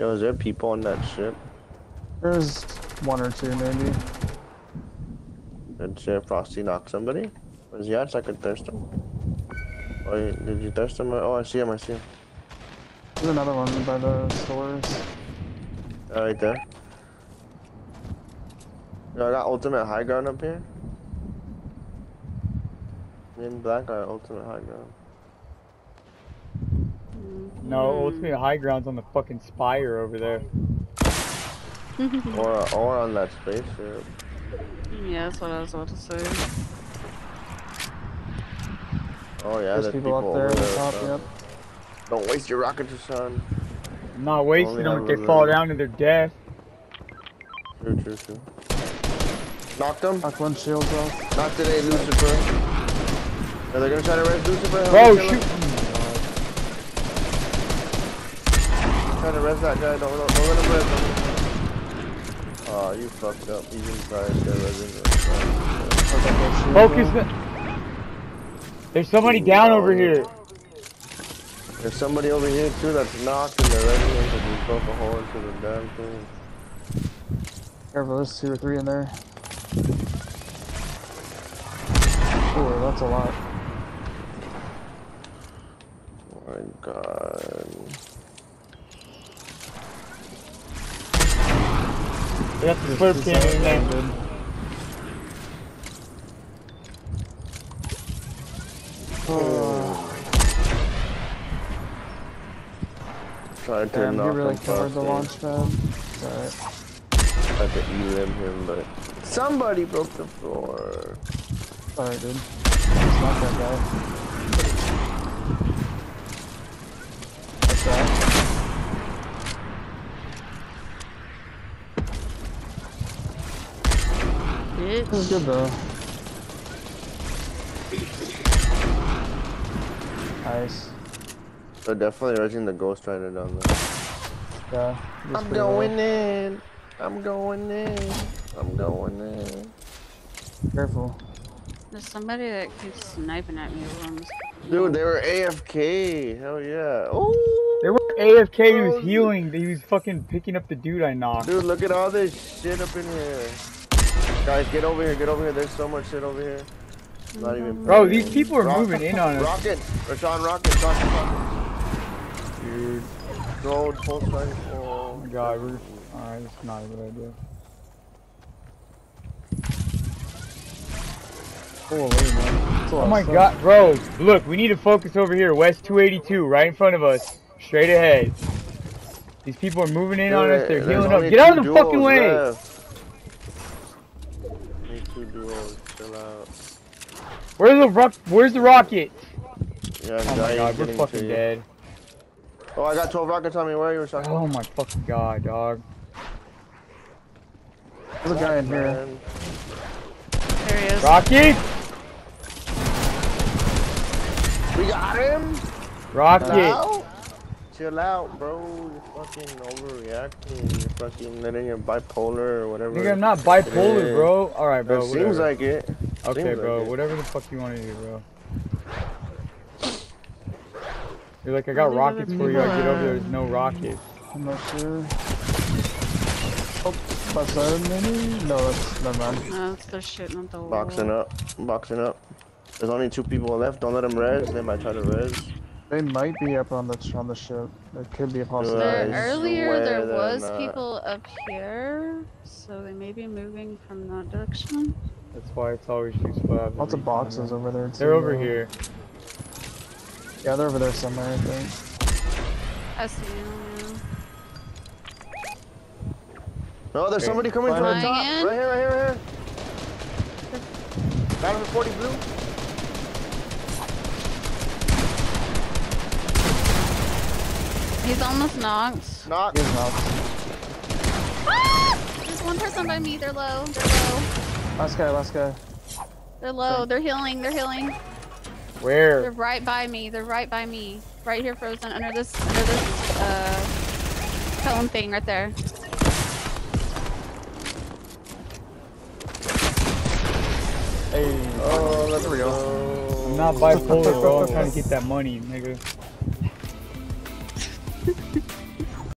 Yo, is there people on that ship? There's one or two maybe. Did Sheriff Frosty knock somebody? Was he out so I could thirst him? Oh, did you thirst him? Oh, I see him, I see him. There's another one by the stores. Oh, right there. Yo, I got ultimate high ground up here. Me and Black got ultimate high ground. No, Hmm. ultimate high ground's on the fucking spire over there. Or, or on that spaceship. Yeah, that's what I was about to say. Oh yeah, There's there's people up there at the top, so- yep. Don't waste your rockets, son. I'm not wasting Only them if they a fall down to their death. True, true, true. Knocked them. Knock one shield off. Not today, Lucifer. Are they gonna try to res Lucifer? Bro, Kill him? shoot! Try to res that guy. Don't, don't, don't let him res him. Aw, you fucked up. You didn't try to resing him. Knock that one shield Focus the. There's somebody down over here. There's somebody over here too that's knocked and they're resing him because he broke a hole into the damn thing. Careful, there's two or three in there. Ooh, that's a lot. Oh my god. They got the slurp can in there. Dude. Oh, Tried to damn, he knock really him covered the Frosty. launch pad. It's alright. Tried to elim him, but somebody broke the floor. Sorry, dude. It's not that guy. That's that. This is Bitch. good though. Nice. So definitely resing the Ghost Rider down there. Yeah. I'm going low. in. I'm going in. I'm going in. Careful. There's somebody that keeps sniping at me over. Dude, they were AFK. Hell yeah. Oh. They were AFK, he was healing, he was fucking picking up the dude I knocked. Dude, look at all this shit up in here. Guys, get over here. Get over here. There's so much shit over here. Not even. Bro, funny. these people are Rock- moving in on us. Rocket. Rahsean Rocket. Rocket. Rocket. Dude, Gold. Full strength. oh my god, we're. Alright, this is not a good idea. Holy man. It's a lot Oh my of god, bro, look, we need to focus over here, West 282, right in front of us, straight ahead. These people are moving in on us, they're There's healing up. Get out of the fucking way! left. Need. Chill out. Where's the rock? Where's the rocket? Yeah, Oh my god, we're fucking dead. Oh, I got 12 rockets on me. Where are you, Rahsean? Oh my fucking god, dog. There's a guy in here. Man. There he is. Rocket! We got him. Rocket! Now? Chill out, bro. You're fucking overreacting. You're fucking letting your bipolar or whatever. Nigga, I'm not bipolar, bro. Alright, bro. It seems like it. Okay, seems bro. like it. Whatever the fuck you want to do, bro. You're like, I got rockets for you. I get over there, there's no rockets. I'm not sure. Oh, bust that maybe? No, that's never mind. No, ah, it's the shit, not the wall. Boxing up. Boxing up. There's only two people left. Don't let them res. They might try to res. They might be up on the on the ship. There could be a possibility. I earlier there was not. people up here, so they may be moving from that direction. That's why it's always useful to. Lots of boxes over there too. They're over though. here. Yeah, they're over there somewhere, I think. I see him. No, oh, there's Okay. somebody coming from the top. Right here, right here, right here. Got him at 40 blue. He's almost knocked. Knock. He's not. Ah! There's one person by me. They're low. They're low. Last guy, last guy. They're low. They're healing. They're healing. Where? They're right by me. They're right by me. Right here, frozen under this under this uh cone thing right there. Hey. Oh, let's go. go. I'm not bipolar, bro. I'm trying to get that money, nigga. Thank you.